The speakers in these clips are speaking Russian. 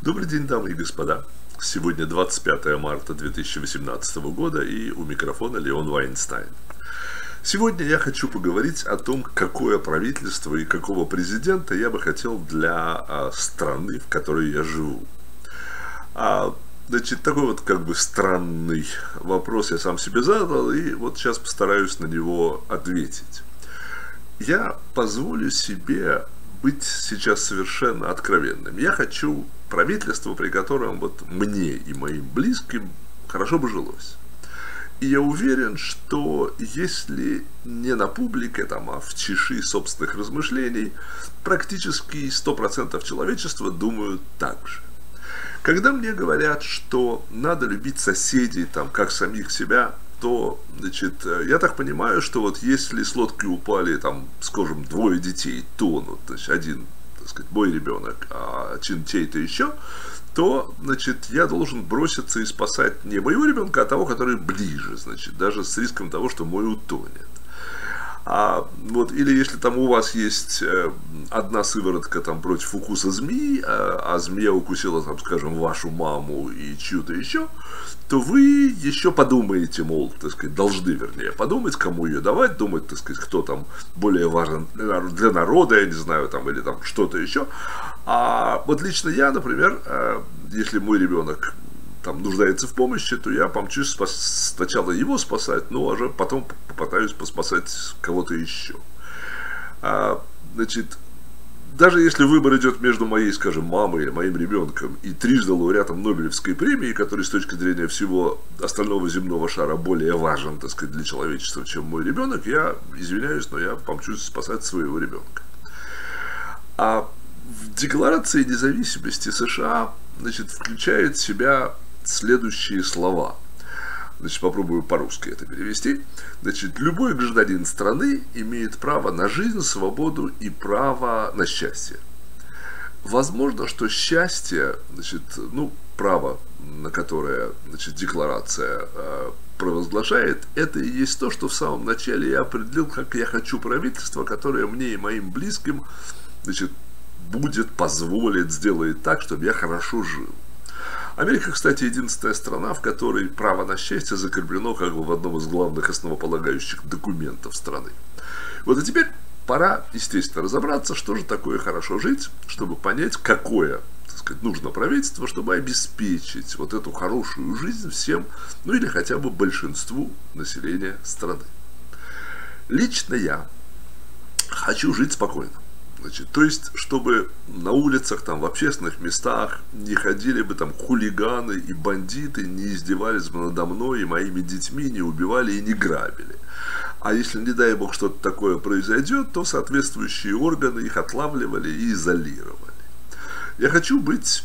Добрый день, дамы и господа. Сегодня 25 марта 2018 года и у микрофона Леон Вайнстайн. Сегодня я хочу поговорить о том, какое правительство и какого президента я бы хотел для а, страны, в которой я живу. А, значит, такой вот как бы странный вопрос я сам себе задал, и вот сейчас постараюсь на него ответить. Я позволю себе быть сейчас совершенно откровенным. Я хочу правительство, при котором вот мне и моим близким хорошо бы жилось. И я уверен, что если не на публике, там, а в чеши собственных размышлений, практически 100% человечества думают так же. Когда мне говорят, что надо любить соседей, там, как самих себя, то, значит, я так понимаю, что вот если с лодки упали, там, скажем, двое детей тонут, значит, один так сказать, мой ребенок, а чей-то еще, то, значит, я должен броситься и спасать не моего ребенка, а того, который ближе, значит, даже с риском того, что мой утонет. А, вот, или если там у вас есть э, одна сыворотка там против укуса змеи, а, а змея укусила, там, скажем, вашу маму и чью-то еще, то вы еще подумаете, мол, так сказать, должны, вернее, подумать, кому ее давать, думать, так сказать, кто там более важен для народа, я не знаю, там, или там что-то еще. А вот лично я, например, э, если мой ребенок там нуждается в помощи, то я помчусь спас, сначала его спасать, ну, а потом попытаюсь поспасать кого-то еще. А, значит, даже если выбор идет между моей, скажем, мамой или моим ребенком и трижды лауреатом Нобелевской премии, который с точки зрения всего остального земного шара более важен, так сказать, для человечества, чем мой ребенок, я извиняюсь, но я помчусь спасать своего ребенка. А в Декларации независимости США значит, включает в себя следующие слова. Значит, попробую по-русски это перевести. Значит, любой гражданин страны имеет право на жизнь, свободу и право на счастье. Возможно, что счастье, значит, ну, право, на которое, значит, декларация э, провозглашает, это и есть то, что в самом начале я определил, как я хочу правительство, которое мне и моим близким, значит, будет, позволит, сделает так, чтобы я хорошо жил. Америка, кстати, единственная страна, в которой право на счастье закреплено как бы в одном из главных основополагающих документов страны. Вот и теперь пора, естественно, разобраться, что же такое хорошо жить, чтобы понять, какое так сказать, нужно правительство, чтобы обеспечить вот эту хорошую жизнь всем, ну или хотя бы большинству населения страны. Лично я хочу жить спокойно. Значит, то есть, чтобы на улицах, там, в общественных местах не ходили бы там хулиганы и бандиты, не издевались бы надо мной и моими детьми, не убивали и не грабили. А если, не дай бог, что-то такое произойдет, то соответствующие органы их отлавливали и изолировали. Я хочу быть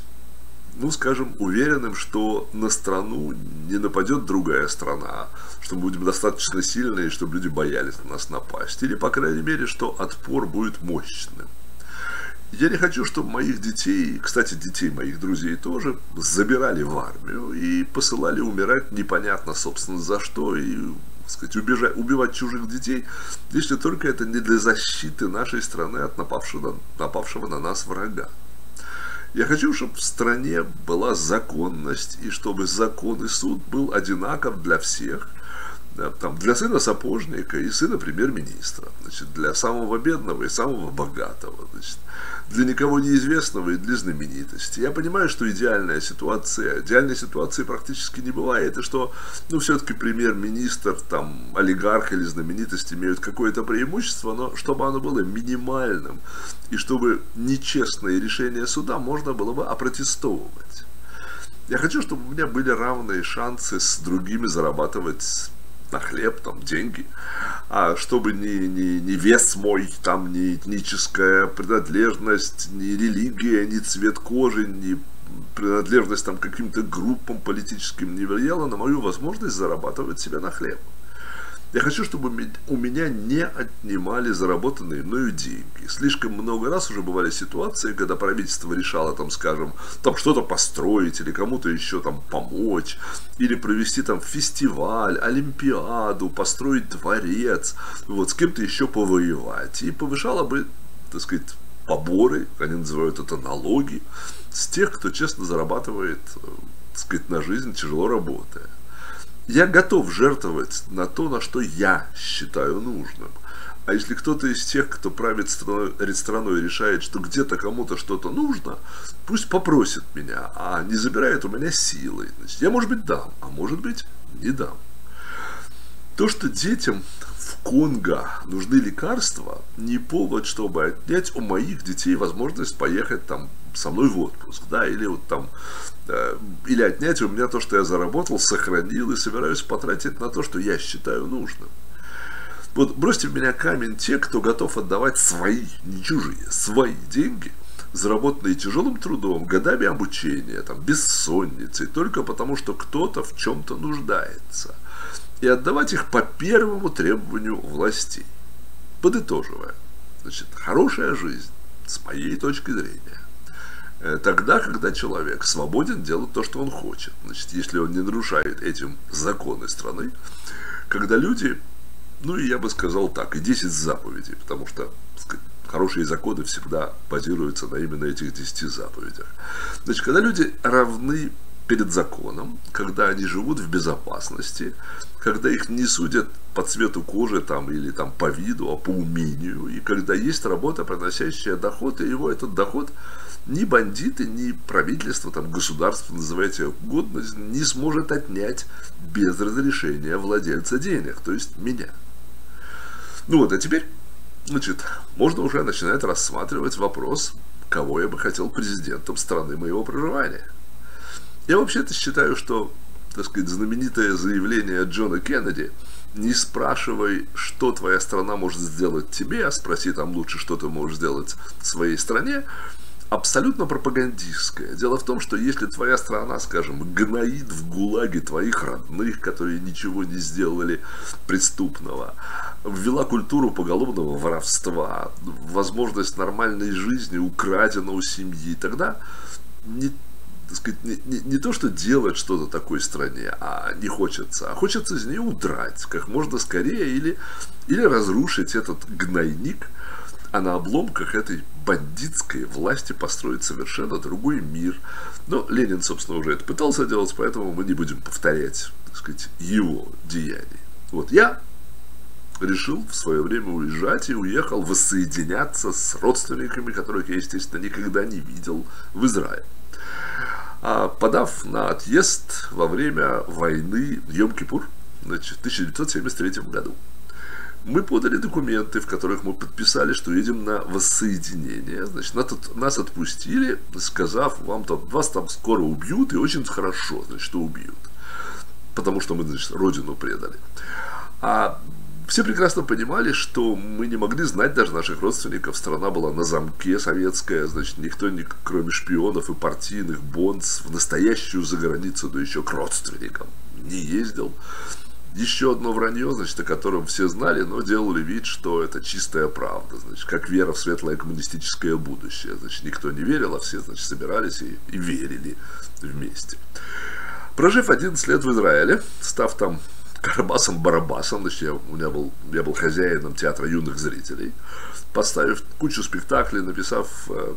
ну, скажем, уверенным, что на страну не нападет другая страна, что мы будем достаточно сильные, чтобы люди боялись на нас напасть. Или, по крайней мере, что отпор будет мощным. Я не хочу, чтобы моих детей, кстати, детей моих друзей тоже, забирали в армию и посылали умирать непонятно, собственно, за что, и сказать, убежать, убивать чужих детей, если только это не для защиты нашей страны от напавшего, напавшего на нас врага. Я хочу, чтобы в стране была законность, и чтобы закон и суд был одинаков для всех, там, для сына сапожника и сына премьер-министра, значит, для самого бедного и самого богатого, значит, для никого неизвестного и для знаменитости. Я понимаю, что идеальная ситуация, идеальной ситуации практически не бывает, и что, ну, все-таки премьер-министр, там, олигарх или знаменитость имеют какое-то преимущество, но чтобы оно было минимальным, и чтобы нечестные решения суда можно было бы опротестовывать. Я хочу, чтобы у меня были равные шансы с другими зарабатывать на хлеб, там, деньги, а чтобы ни, ни, ни вес мой, там, ни этническая принадлежность, ни религия, ни цвет кожи, ни принадлежность там, каким-то группам политическим не влияла на мою возможность зарабатывать себе на хлеб. Я хочу, чтобы у меня не отнимали заработанные мною деньги. Слишком много раз уже бывали ситуации, когда правительство решало, там, скажем, там что-то построить или кому-то еще там помочь, или провести там фестиваль, олимпиаду, построить дворец, вот, с кем-то еще повоевать. И повышало бы, так сказать, поборы, они называют это налоги, с тех, кто честно зарабатывает, э, так сказать, на жизнь, тяжело работая. Я готов жертвовать на то, на что я считаю нужным. А если кто-то из тех, кто правит страной, страной решает, что где-то кому-то что-то нужно, пусть попросит меня, а не забирает у меня силой. Значит, я, может быть, дам, а может быть, не дам. То, что детям в Конго нужны лекарства, не повод, чтобы отнять у моих детей возможность поехать там со мной в отпуск, да, или вот там, э, или отнять у меня то, что я заработал, сохранил и собираюсь потратить на то, что я считаю нужным. Вот бросьте в меня камень те, кто готов отдавать свои, не чужие, свои деньги, заработанные тяжелым трудом, годами обучения, там, бессонницей, только потому, что кто-то в чем-то нуждается. И отдавать их по первому требованию властей. Подытоживая, значит, хорошая жизнь, с моей точки зрения, тогда, когда человек свободен делать то, что он хочет. Значит, если он не нарушает этим законы страны, когда люди ну и я бы сказал так, и 10 заповедей, потому что сказать, хорошие законы всегда базируются на именно этих 10 заповедях. Значит, когда люди равны перед законом, когда они живут в безопасности, когда их не судят по цвету кожи там, или там, по виду, а по умению, и когда есть работа, приносящая доход, и его этот доход ни бандиты, ни правительство, там, государство, называйте угодно, не сможет отнять без разрешения владельца денег, то есть меня. Ну вот, а теперь, значит, можно уже начинать рассматривать вопрос, кого я бы хотел президентом страны моего проживания. Я вообще-то считаю, что, так сказать, знаменитое заявление Джона Кеннеди «Не спрашивай, что твоя страна может сделать тебе, а спроси там лучше, что ты можешь сделать своей стране», абсолютно пропагандистская. Дело в том, что если твоя страна, скажем, гноит в ГУЛАГе твоих родных, которые ничего не сделали преступного, ввела культуру поголовного воровства, возможность нормальной жизни украдена у семьи, тогда не так сказать, не, не, не то, что делать что-то такой стране, а не хочется, а хочется из нее удрать как можно скорее или, или разрушить этот гнойник, а на обломках этой бандитской власти построить совершенно другой мир. Но Ленин, собственно, уже это пытался делать, поэтому мы не будем повторять, так сказать, его деяний. Вот я решил в свое время уезжать и уехал воссоединяться с родственниками, которых я, естественно, никогда не видел в Израиле. А подав на отъезд во время войны Йом-Кипур, значит, в 1973 году мы подали документы, в которых мы подписали, что едем на воссоединение. Значит, нас отпустили, сказав, вам там, вас там скоро убьют, и очень хорошо, значит, что убьют. Потому что мы, значит, родину предали. А все прекрасно понимали, что мы не могли знать даже наших родственников. Страна была на замке советская, значит, никто, кроме шпионов и партийных бонс, в настоящую заграницу, да еще к родственникам не ездил еще одно вранье, значит, о котором все знали, но делали вид, что это чистая правда, значит, как вера в светлое коммунистическое будущее. Значит, никто не верил, а все, значит, собирались и, и верили вместе. Прожив 11 лет в Израиле, став там Карабасом-Барабасом, значит, я, у меня был, я был хозяином театра юных зрителей, поставив кучу спектаклей, написав э,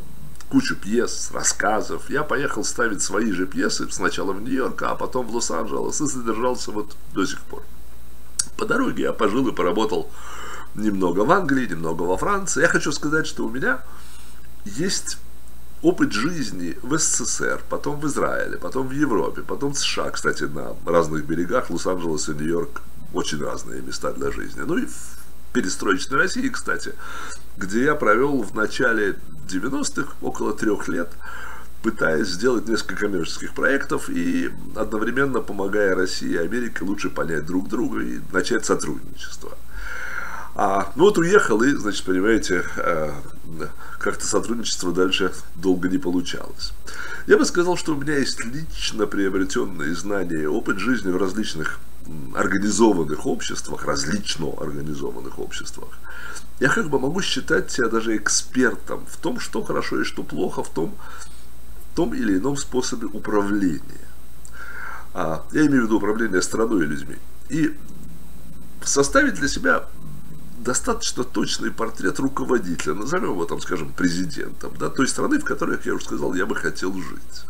кучу пьес, рассказов. Я поехал ставить свои же пьесы сначала в Нью-Йорк, а потом в Лос-Анджелес и задержался вот до сих пор. По дороге я пожил и поработал немного в Англии, немного во Франции. Я хочу сказать, что у меня есть опыт жизни в СССР, потом в Израиле, потом в Европе, потом в США, кстати, на разных берегах, Лос-Анджелес и Нью-Йорк, очень разные места для жизни. Ну и перестроечной России, кстати, где я провел в начале 90-х около трех лет, пытаясь сделать несколько коммерческих проектов и одновременно помогая России и Америке лучше понять друг друга и начать сотрудничество. А, ну вот уехал и, значит, понимаете, э, как-то сотрудничество дальше долго не получалось. Я бы сказал, что у меня есть лично приобретенные знания и опыт жизни в различных организованных обществах, различно организованных обществах, я как бы могу считать себя даже экспертом в том, что хорошо и что плохо в том, в том или ином способе управления. А, я имею в виду управление страной и людьми. И составить для себя достаточно точный портрет руководителя, назовем его там, скажем, президентом, да, той страны, в которой, как я уже сказал, я бы хотел жить.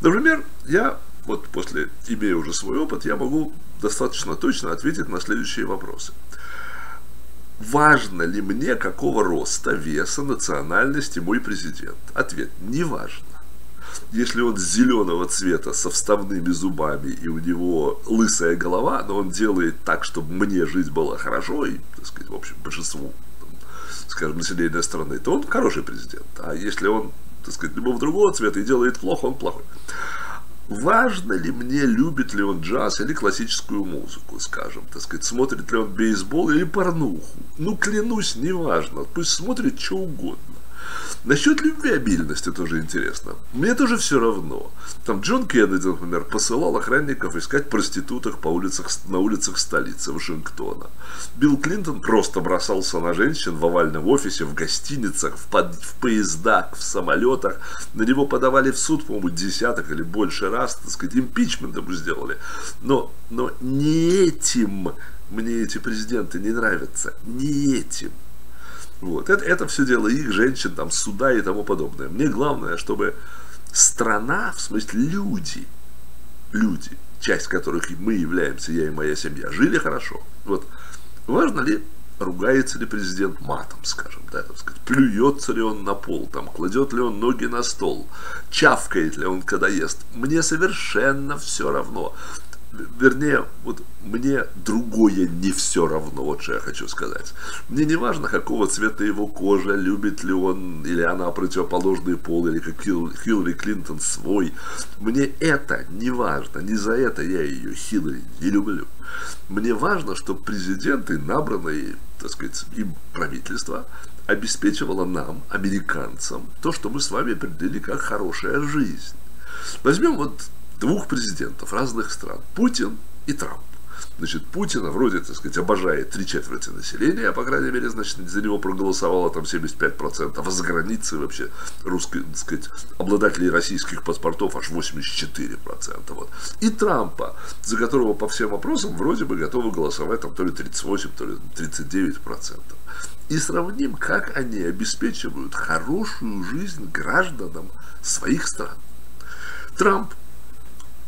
Например, я вот после, имея уже свой опыт, я могу достаточно точно ответить на следующие вопросы. Важно ли мне, какого роста, веса, национальности мой президент? Ответ – не важно. Если он зеленого цвета со вставными зубами и у него лысая голова, но он делает так, чтобы мне жить было хорошо и, так сказать, в общем, большинству, скажем, населения страны, то он хороший президент. А если он, так сказать, любого другого цвета и делает плохо, он плохой важно ли мне, любит ли он джаз или классическую музыку, скажем, так сказать, смотрит ли он бейсбол или порнуху. Ну, клянусь, неважно, пусть смотрит что угодно. Насчет любвеобильности тоже интересно. Мне тоже все равно. Там Джон Кеннеди, например, посылал охранников искать проституток по улицах, на улицах столицы Вашингтона. Билл Клинтон просто бросался на женщин в овальном офисе, в гостиницах, в, под, в поездах, в самолетах. На него подавали в суд, по-моему, десяток или больше раз, так сказать, импичмент ему сделали. Но, но не этим мне эти президенты не нравятся. Не этим. Вот. Это, это все дело их, женщин, там, суда и тому подобное. Мне главное, чтобы страна, в смысле люди, люди, часть которых мы являемся, я и моя семья, жили хорошо. Вот. Важно ли, ругается ли президент матом, скажем, да, так сказать, плюется ли он на пол, там, кладет ли он ноги на стол, чавкает ли он, когда ест. Мне совершенно все равно вернее, вот мне другое не все равно, вот что я хочу сказать. Мне не важно, какого цвета его кожа, любит ли он или она противоположный пол, или как Хиллари Клинтон свой. Мне это не важно, не за это я ее, Хиллари, не люблю. Мне важно, чтобы президенты, набранные, так сказать, им правительство, обеспечивало нам, американцам, то, что мы с вами определили как хорошая жизнь. Возьмем вот двух президентов разных стран, Путин и Трамп. Значит, Путина вроде, так сказать, обожает три четверти населения, а по крайней мере, значит, за него проголосовало там 75%, а за границей вообще русской, так сказать, обладателей российских паспортов аж 84%. Вот. И Трампа, за которого по всем вопросам вроде бы готовы голосовать там то ли 38, то ли 39%. И сравним, как они обеспечивают хорошую жизнь гражданам своих стран. Трамп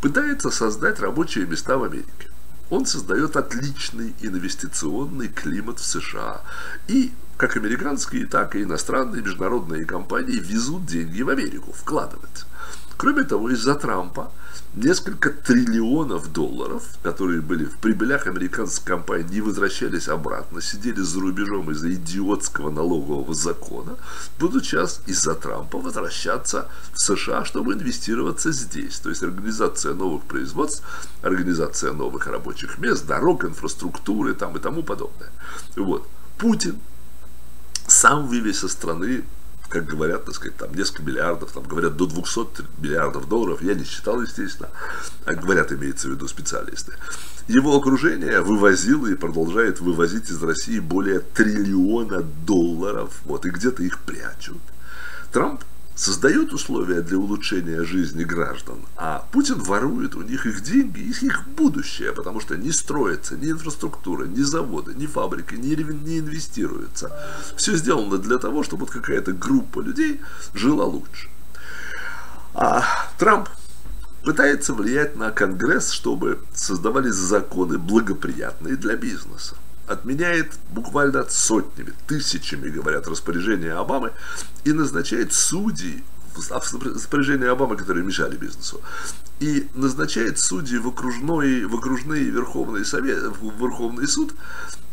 пытается создать рабочие места в Америке. Он создает отличный инвестиционный климат в США. И как американские, так и иностранные международные компании везут деньги в Америку, вкладывать. Кроме того, из-за Трампа несколько триллионов долларов, которые были в прибылях американских компаний, не возвращались обратно, сидели за рубежом из-за идиотского налогового закона, будут сейчас из-за Трампа возвращаться в США, чтобы инвестироваться здесь. То есть организация новых производств, организация новых рабочих мест, дорог, инфраструктуры там и тому подобное. Вот. Путин сам вывез из страны как говорят, так сказать, там несколько миллиардов, там говорят до 200 миллиардов долларов, я не считал, естественно, а говорят, имеется в виду специалисты. Его окружение вывозило и продолжает вывозить из России более триллиона долларов, вот, и где-то их прячут. Трамп создает условия для улучшения жизни граждан, а Путин ворует у них их деньги и их будущее, потому что не строится ни инфраструктура, ни заводы, ни фабрики, ни, не инвестируется. Все сделано для того, чтобы вот какая-то группа людей жила лучше. А Трамп пытается влиять на Конгресс, чтобы создавались законы благоприятные для бизнеса отменяет буквально сотнями, тысячами, говорят, распоряжения Обамы и назначает судей распоряжения Обамы, которые мешали бизнесу, и назначает судей в окружной, в окружный Верховный, совет, в Верховный суд,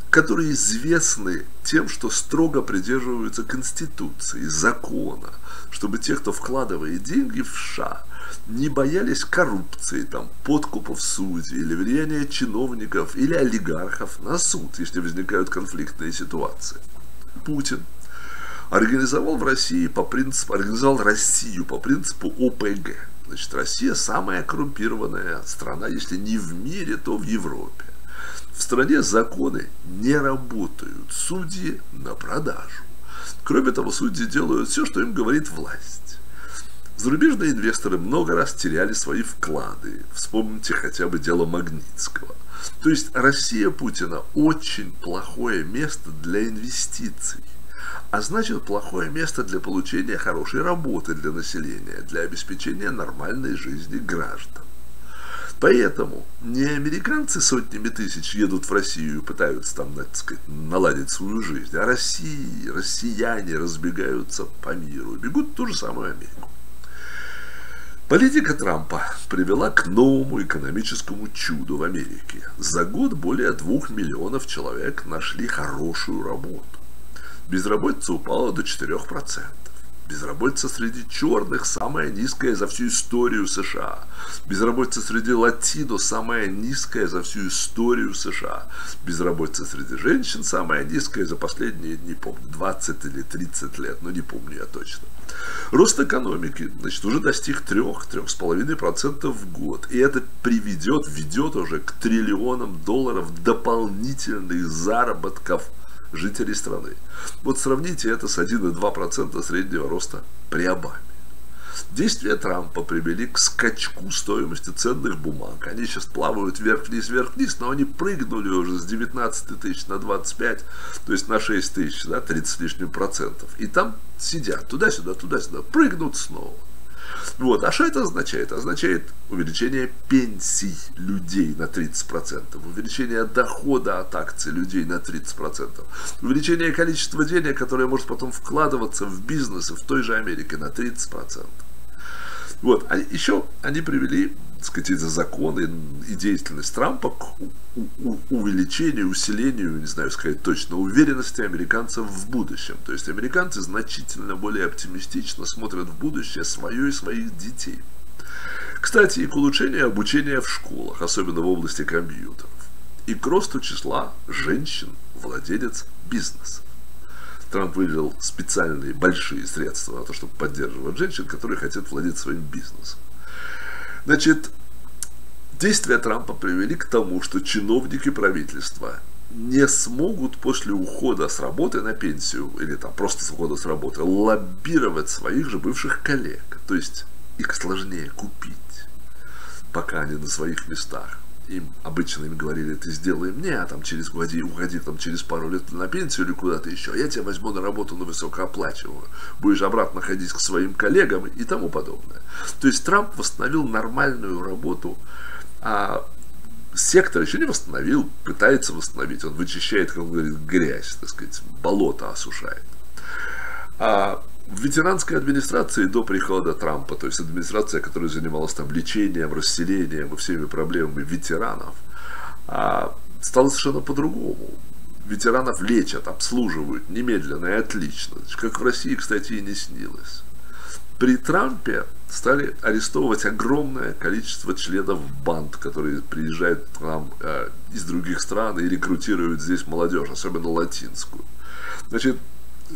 которые известны тем, что строго придерживаются Конституции, закона, чтобы те, кто вкладывает деньги в США, не боялись коррупции, там, подкупов судей или влияния чиновников или олигархов на суд, если возникают конфликтные ситуации. Путин организовал в России по принципу, организовал Россию по принципу ОПГ. Значит, Россия самая коррумпированная страна, если не в мире, то в Европе. В стране законы не работают, судьи на продажу. Кроме того, судьи делают все, что им говорит власть. Зарубежные инвесторы много раз теряли свои вклады. Вспомните хотя бы дело Магнитского. То есть Россия Путина очень плохое место для инвестиций. А значит, плохое место для получения хорошей работы для населения, для обеспечения нормальной жизни граждан. Поэтому не американцы сотнями тысяч едут в Россию и пытаются там, так сказать, наладить свою жизнь, а России, россияне разбегаются по миру, бегут в ту же самую Америку. Политика Трампа привела к новому экономическому чуду в Америке. За год более двух миллионов человек нашли хорошую работу. Безработица упала до 4%. Безработица среди черных самая низкая за всю историю США. Безработица среди латино самая низкая за всю историю США. Безработица среди женщин самая низкая за последние, не помню, 20 или 30 лет, но не помню я точно. Рост экономики, значит, уже достиг 3-3,5% в год. И это приведет, ведет уже к триллионам долларов дополнительных заработков – жителей страны. Вот сравните это с 1,2% среднего роста при Обаме. Действия Трампа привели к скачку стоимости ценных бумаг. Они сейчас плавают вверх-вниз, вверх-вниз, но они прыгнули уже с 19 тысяч на 25, то есть на 6 тысяч, да, 30 с лишним процентов. И там сидят туда-сюда, туда-сюда, прыгнут снова. Вот. А что это означает? Означает увеличение пенсий людей на 30%, увеличение дохода от акций людей на 30%, увеличение количества денег, которое может потом вкладываться в бизнесы в той же Америке на 30%. Вот. А еще они привели так сказать, эти законы и деятельность Трампа к увеличению, усилению, не знаю сказать точно, уверенности американцев в будущем. То есть американцы значительно более оптимистично смотрят в будущее свое и своих детей. Кстати, и к улучшению обучения в школах, особенно в области компьютеров, и к росту числа женщин, владелец бизнеса. Трамп выделил специальные большие средства на то, чтобы поддерживать женщин, которые хотят владеть своим бизнесом. Значит, действия Трампа привели к тому, что чиновники правительства не смогут после ухода с работы на пенсию или там просто с ухода с работы лоббировать своих же бывших коллег. То есть их сложнее купить, пока они на своих местах им обычно им говорили, ты сделай мне, а там через уходи, уходи там через пару лет на пенсию или куда-то еще, я тебя возьму на работу на высокооплачиваемую, будешь обратно ходить к своим коллегам и тому подобное. То есть Трамп восстановил нормальную работу, а сектор еще не восстановил, пытается восстановить, он вычищает, как он говорит, грязь, так сказать, болото осушает. А в ветеранской администрации до прихода Трампа, то есть администрация, которая занималась там лечением, расселением и всеми проблемами ветеранов, а, стало совершенно по-другому. Ветеранов лечат, обслуживают немедленно и отлично. Как в России, кстати, и не снилось. При Трампе стали арестовывать огромное количество членов банд, которые приезжают к нам э, из других стран и рекрутируют здесь молодежь, особенно латинскую. Значит,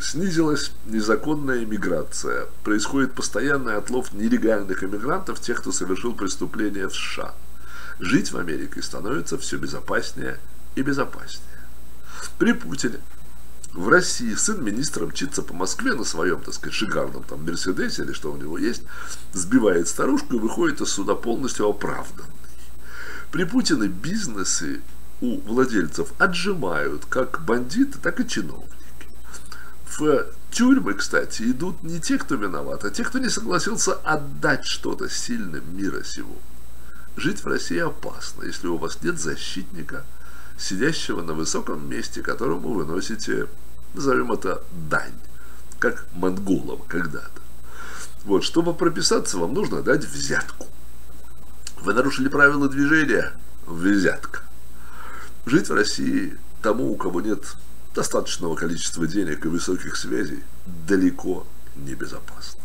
снизилась незаконная миграция. Происходит постоянный отлов нелегальных иммигрантов, тех, кто совершил преступления в США. Жить в Америке становится все безопаснее и безопаснее. При Путине в России сын министра мчится по Москве на своем, так сказать, шикарном там Мерседесе или что у него есть, сбивает старушку и выходит из суда полностью оправданный. При Путине бизнесы у владельцев отжимают как бандиты, так и чиновники в тюрьмы, кстати, идут не те, кто виноват, а те, кто не согласился отдать что-то сильным мира сего. Жить в России опасно, если у вас нет защитника, сидящего на высоком месте, которому вы носите, назовем это, дань, как монголам когда-то. Вот, чтобы прописаться, вам нужно дать взятку. Вы нарушили правила движения – взятка. Жить в России тому, у кого нет достаточного количества денег и высоких связей далеко не безопасно.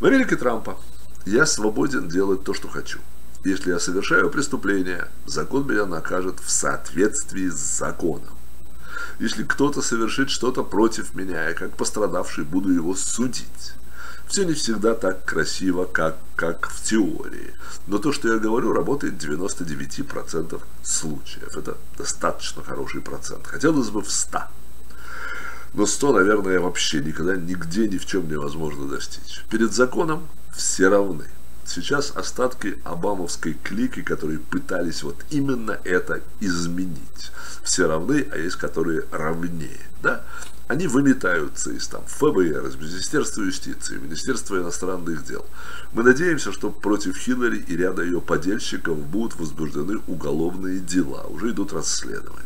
В Америке Трампа я свободен делать то, что хочу. Если я совершаю преступление, закон меня накажет в соответствии с законом. Если кто-то совершит что-то против меня, я как пострадавший буду его судить. Все не всегда так красиво, как, как в теории. Но то, что я говорю, работает в 99% случаев. Это достаточно хороший процент. Хотелось бы в 100. Но 100, наверное, вообще никогда нигде ни в чем невозможно достичь. Перед законом все равны. Сейчас остатки обамовской клики, которые пытались вот именно это изменить. Все равны, а есть которые равнее. Да? Они выметаются из там ФБР, из Министерства юстиции, Министерства иностранных дел. Мы надеемся, что против Хиллари и ряда ее подельщиков будут возбуждены уголовные дела. Уже идут расследования.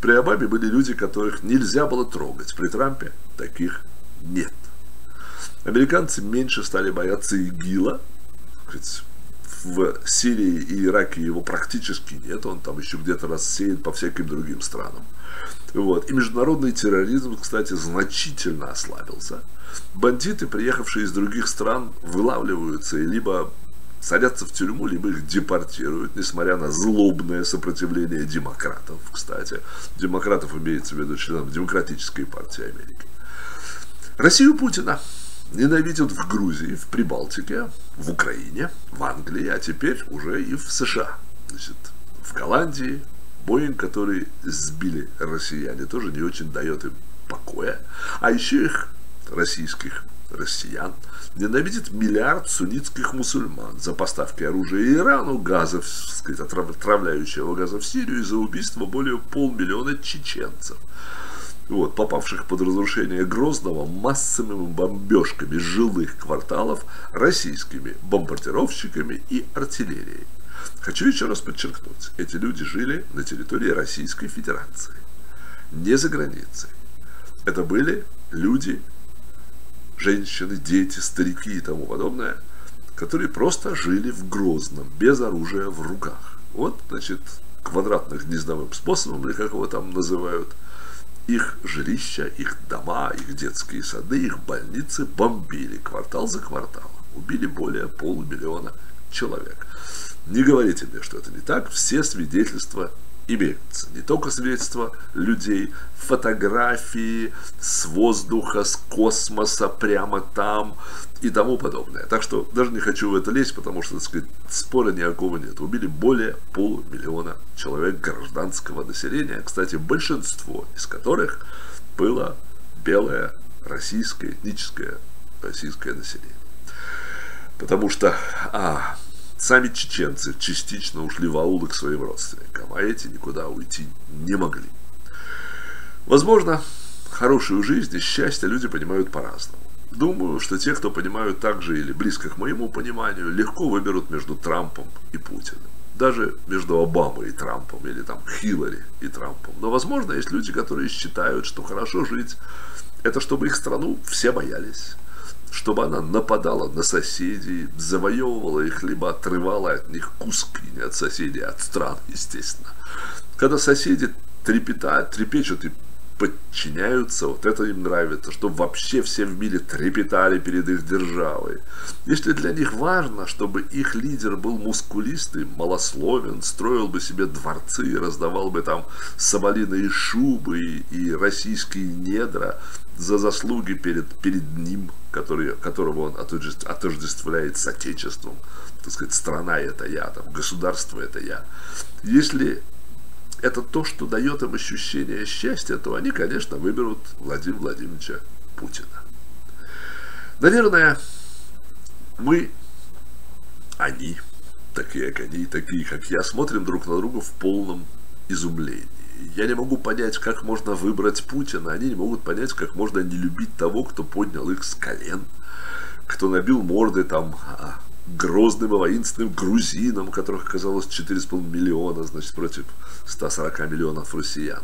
При Обаме были люди, которых нельзя было трогать. При Трампе таких нет. Американцы меньше стали бояться ИГИЛа, в Сирии и Ираке его практически нет, он там еще где-то рассеян по всяким другим странам. Вот. И международный терроризм, кстати, значительно ослабился. Бандиты, приехавшие из других стран, вылавливаются и либо садятся в тюрьму, либо их депортируют, несмотря на злобное сопротивление демократов, кстати. Демократов имеется в виду членов Демократической партии Америки. Россию Путина ненавидят в Грузии, в Прибалтике, в Украине, в Англии, а теперь уже и в США. Значит, в Голландии Боинг, который сбили россияне, тоже не очень дает им покоя. А еще их, российских россиян, ненавидит миллиард суннитских мусульман за поставки оружия Ирану, газов, сказать, отравляющего газа в Сирию и за убийство более полмиллиона чеченцев вот, попавших под разрушение Грозного массовыми бомбежками жилых кварталов российскими бомбардировщиками и артиллерией. Хочу еще раз подчеркнуть, эти люди жили на территории Российской Федерации, не за границей. Это были люди, женщины, дети, старики и тому подобное, которые просто жили в Грозном, без оружия в руках. Вот, значит, квадратных гнездовым способом, или как его там называют – их жилища, их дома, их детские сады, их больницы бомбили квартал за кварталом. Убили более полумиллиона человек. Не говорите мне, что это не так. Все свидетельства имеются. Не только свидетельства людей, фотографии с воздуха, с космоса, прямо там и тому подобное. Так что даже не хочу в это лезть, потому что, так сказать, спора никакого нет. Убили более полумиллиона человек гражданского населения. Кстати, большинство из которых было белое российское, этническое российское население. Потому что а, Сами чеченцы частично ушли в аулы к своим родственникам, а эти никуда уйти не могли. Возможно, хорошую жизнь и счастье люди понимают по-разному. Думаю, что те, кто понимают так же или близко к моему пониманию, легко выберут между Трампом и Путиным. Даже между Обамой и Трампом, или там Хиллари и Трампом. Но, возможно, есть люди, которые считают, что хорошо жить, это чтобы их страну все боялись чтобы она нападала на соседей, завоевывала их, либо отрывала от них куски, не от соседей, а от стран, естественно. Когда соседи трепетают, трепещут и подчиняются, вот это им нравится, чтобы вообще все в мире трепетали перед их державой. Если для них важно, чтобы их лидер был мускулистый, малословен, строил бы себе дворцы, раздавал бы там соболиные шубы и, российские недра за заслуги перед, перед ним, который, которого он отождествляет с Отечеством, так сказать, страна это я, там, государство это я. Если это то, что дает им ощущение счастья, то они, конечно, выберут Владимира Владимировича Путина. Наверное, мы, они, такие как они, такие как я, смотрим друг на друга в полном изумлении. Я не могу понять, как можно выбрать Путина, они не могут понять, как можно не любить того, кто поднял их с колен, кто набил морды там а, грозным и воинственным грузинам, которых оказалось 4,5 миллиона, значит, против 140 миллионов россиян.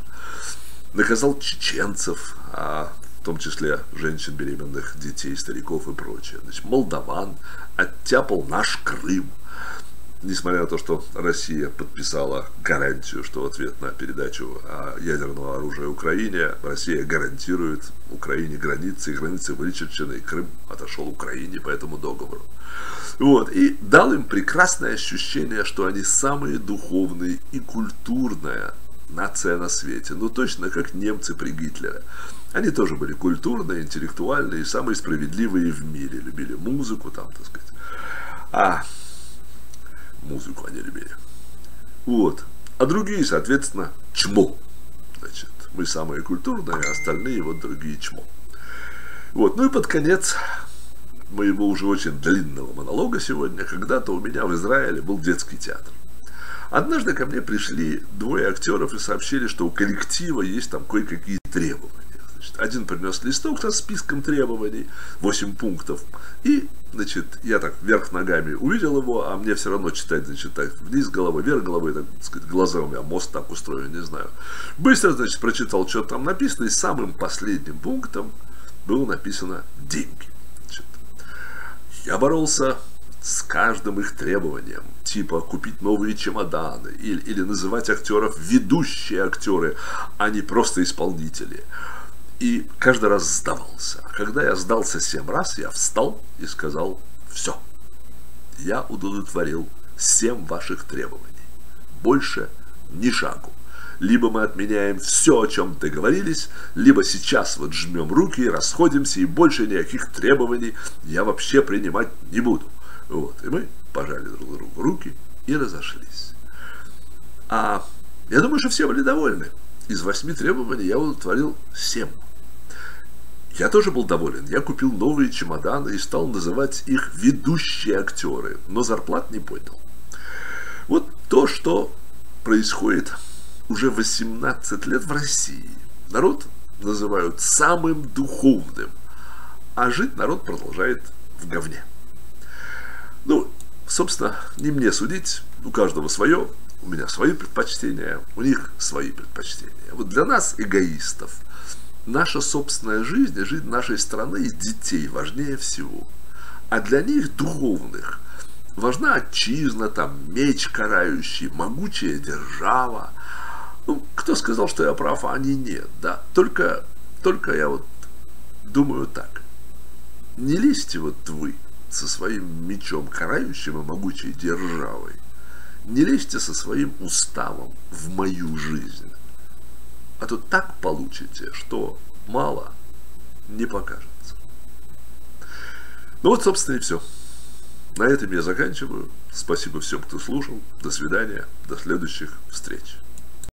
Наказал чеченцев, а в том числе женщин, беременных, детей, стариков и прочее. Значит, молдаван, оттяпал наш Крым – несмотря на то, что Россия подписала гарантию, что в ответ на передачу ядерного оружия Украине, Россия гарантирует Украине границы, и границы вычерчены, и Крым отошел Украине по этому договору. Вот, и дал им прекрасное ощущение, что они самые духовные и культурная нация на свете. Ну, точно как немцы при Гитлере. Они тоже были культурные, интеллектуальные самые справедливые в мире. Любили музыку, там, так сказать. А музыку они любили. Вот. А другие, соответственно, чмо. Значит, мы самые культурные, а остальные вот другие чмо. Вот. Ну и под конец моего уже очень длинного монолога сегодня, когда-то у меня в Израиле был детский театр. Однажды ко мне пришли двое актеров и сообщили, что у коллектива есть там кое-какие требования. Значит, один принес листок со списком требований, 8 пунктов, и, значит, я так вверх ногами увидел его, а мне все равно читать, значит, так, вниз головой, вверх головой, так сказать, глаза у меня, мост так устроен, не знаю. Быстро, значит, прочитал, что там написано, и самым последним пунктом было написано «деньги». Значит, я боролся с каждым их требованием, типа купить новые чемоданы или, или называть актеров ведущие актеры, а не просто исполнители. И каждый раз сдавался. А когда я сдался семь раз, я встал и сказал «все». Я удовлетворил семь ваших требований. Больше ни шагу. Либо мы отменяем все, о чем договорились, либо сейчас вот жмем руки, расходимся, и больше никаких требований я вообще принимать не буду. Вот. И мы пожали друг другу руки и разошлись. А я думаю, что все были довольны. Из восьми требований я удовлетворил семь. Я тоже был доволен. Я купил новые чемоданы и стал называть их ведущие актеры, но зарплат не поднял. Вот то, что происходит уже 18 лет в России. Народ называют самым духовным, а жить народ продолжает в говне. Ну, собственно, не мне судить, у каждого свое, у меня свои предпочтения, у них свои предпочтения. Вот для нас, эгоистов, наша собственная жизнь жизнь нашей страны и детей важнее всего. А для них, духовных, важна отчизна, там, меч карающий, могучая держава. Ну, кто сказал, что я прав, а они нет, да? Только, только я вот думаю так. Не лезьте вот вы со своим мечом карающим и могучей державой. Не лезьте со своим уставом в мою жизнь. А то так получите, что мало не покажется. Ну вот, собственно, и все. На этом я заканчиваю. Спасибо всем, кто слушал. До свидания. До следующих встреч.